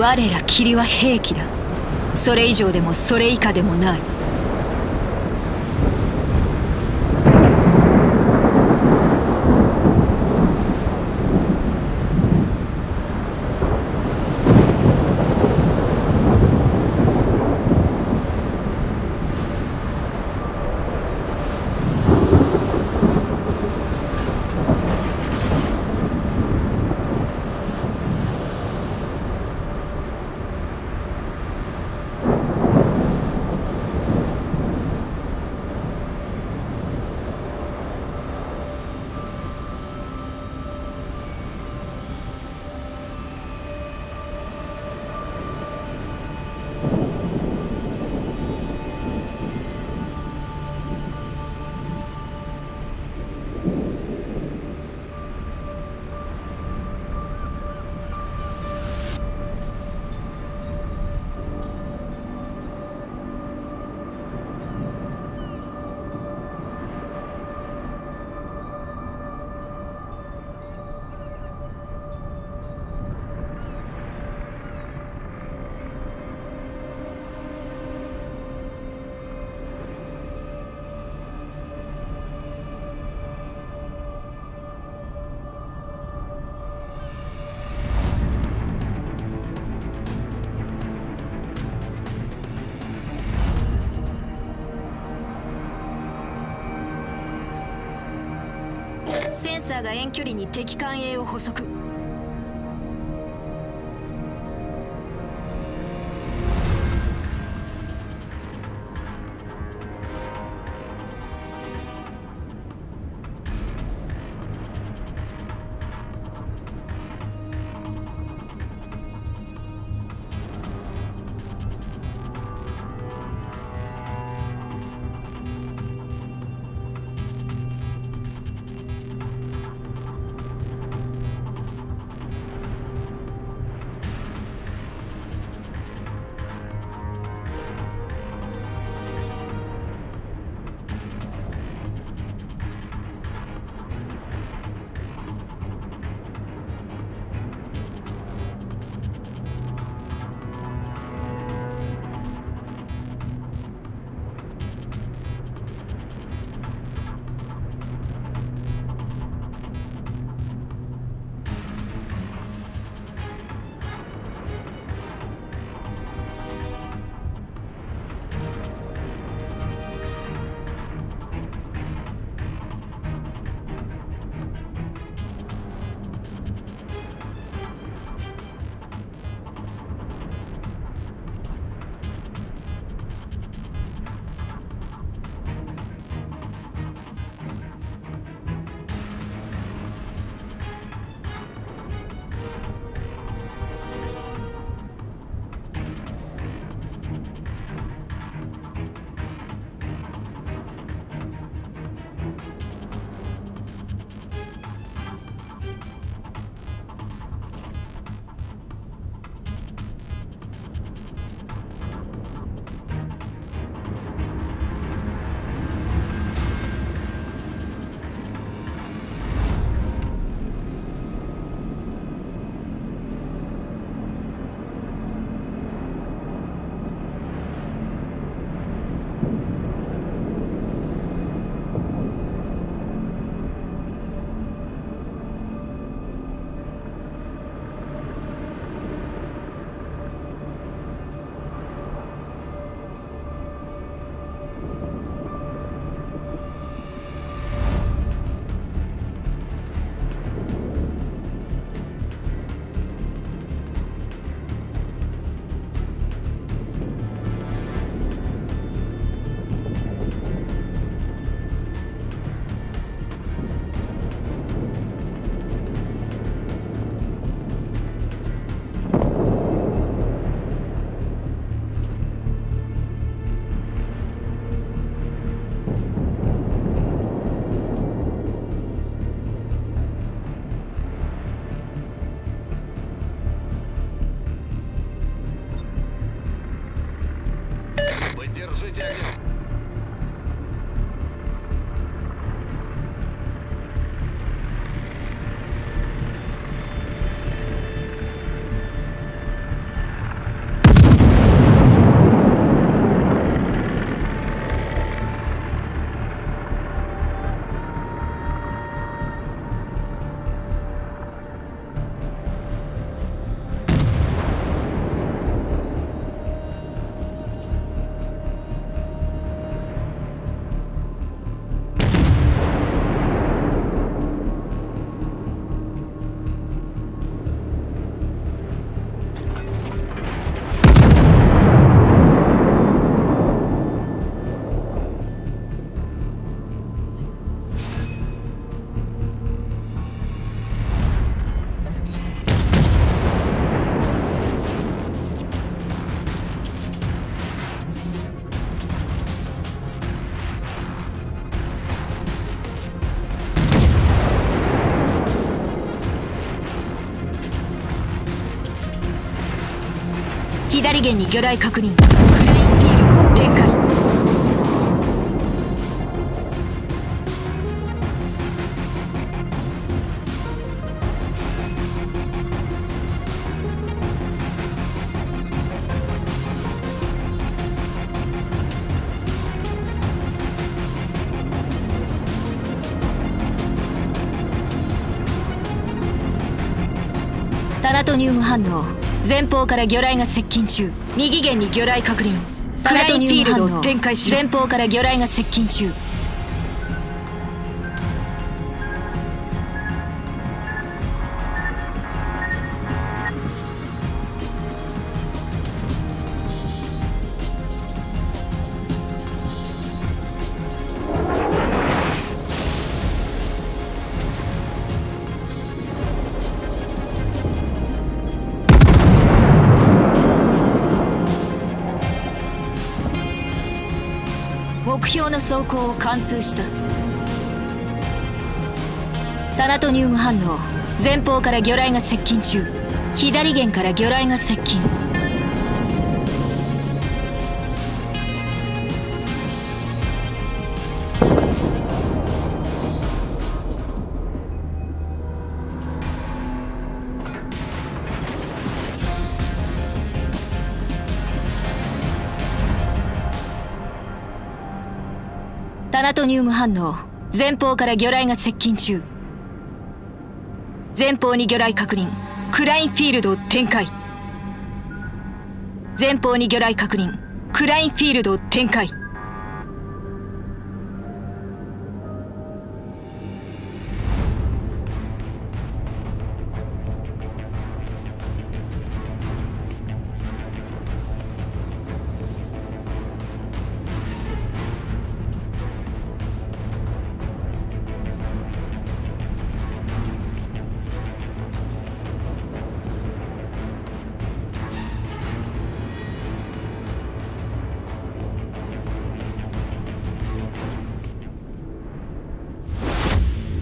我ら霧は兵器だ。それ以上でもそれ以下でもない。サーが遠距離に敵艦影を捕捉。左舷に魚雷確認クラインフィールド展開タナトニウム反応前方から魚雷が接近中。右舷に魚雷確認。クラインフィールドを展開し前方から魚雷が接近中標の走行を貫通した。タナトニウム反応。前方から魚雷が接近中。左舷から魚雷が接近。タナトニウム反応。前方から魚雷が接近中。前方に魚雷確認。クラインフィールドを展開。前方に魚雷確認。クラインフィールドを展開。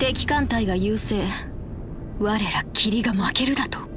敵艦隊が優勢。我ら霧が負けるだと。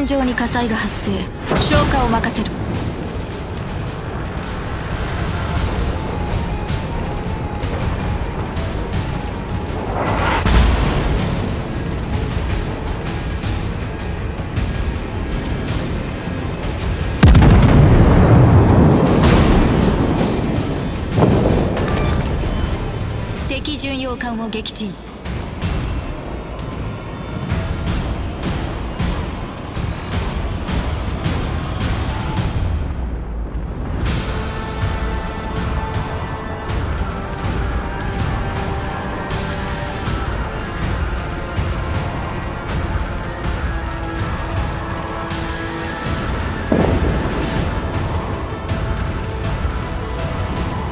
戦場に火災が発生。消火を任せる。敵巡洋艦を撃沈。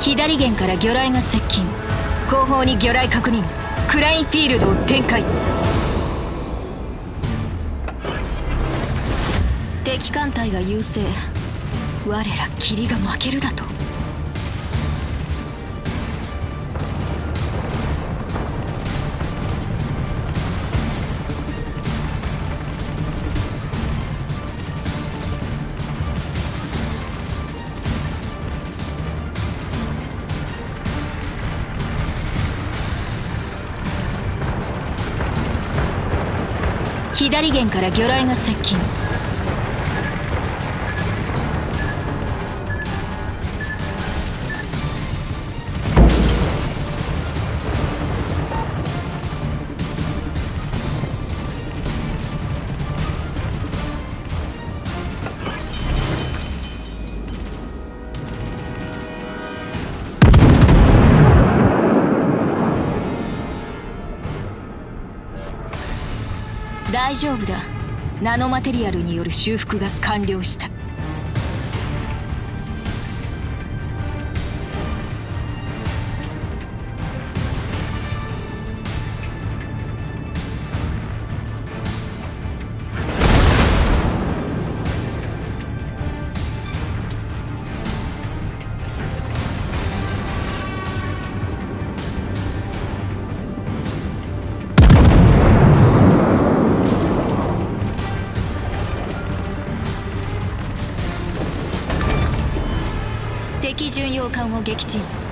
左舷から魚雷が接近。後方に魚雷確認。クラインフィールドを展開。敵艦隊が優勢。我ら霧が負けるだと。左舷から魚雷が接近。大丈夫だ。ナノマテリアルによる修復が完了した。艦を撃沈。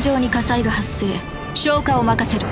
上に火災が発生。消火を任せる。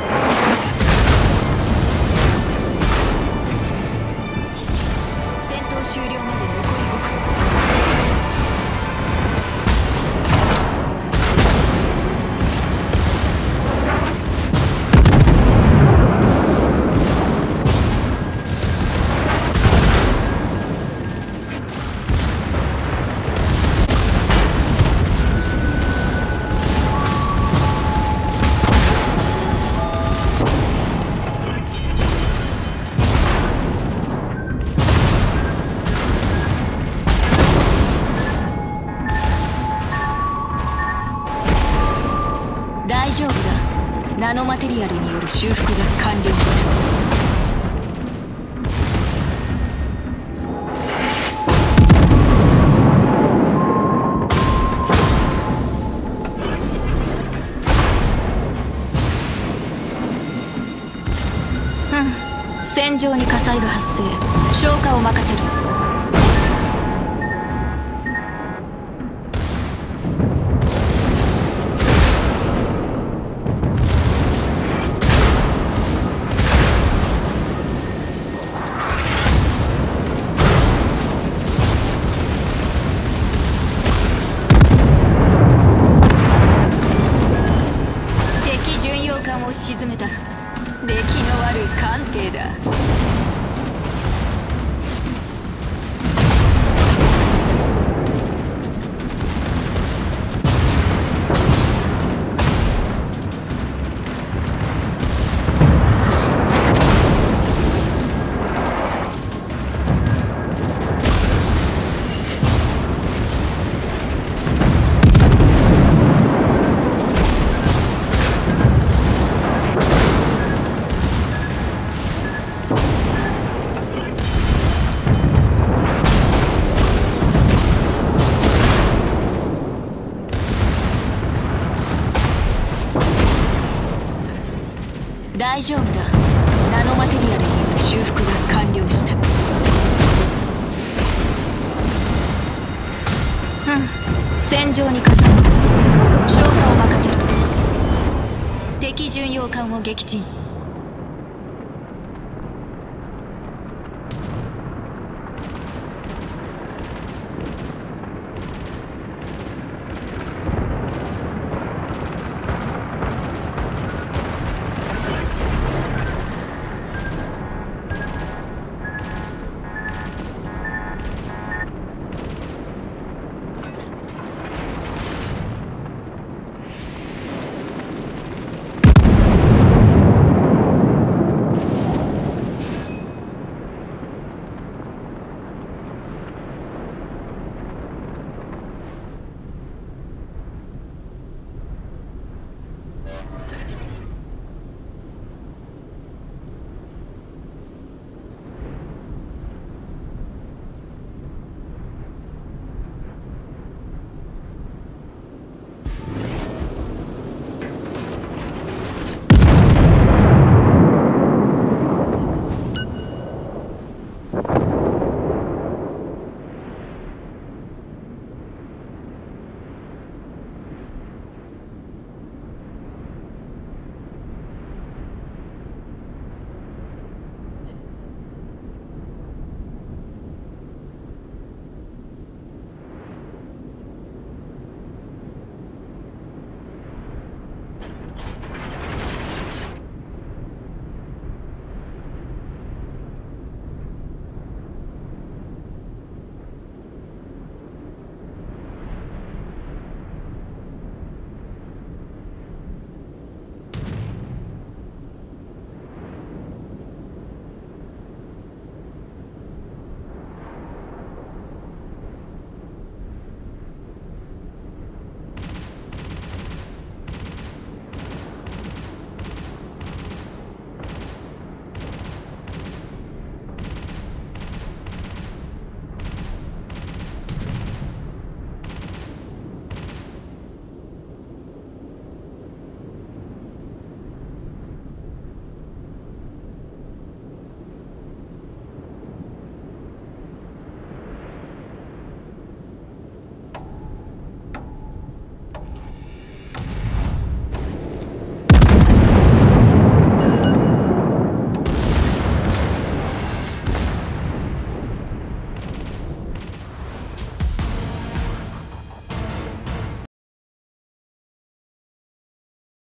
天井に火災が発生。消火を任せる。大丈夫だ。ナノマテリアルによる修復が完了した。うん。戦場に加算達成消火を任せる敵巡洋艦を撃沈。